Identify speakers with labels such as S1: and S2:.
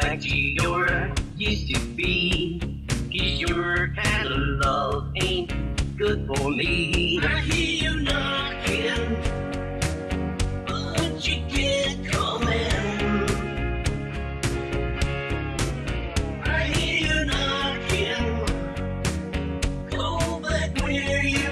S1: back to your used to be. Cause your kind of love ain't good for me. I
S2: hear you knocking, but you can't come in. I hear you knocking, go back where you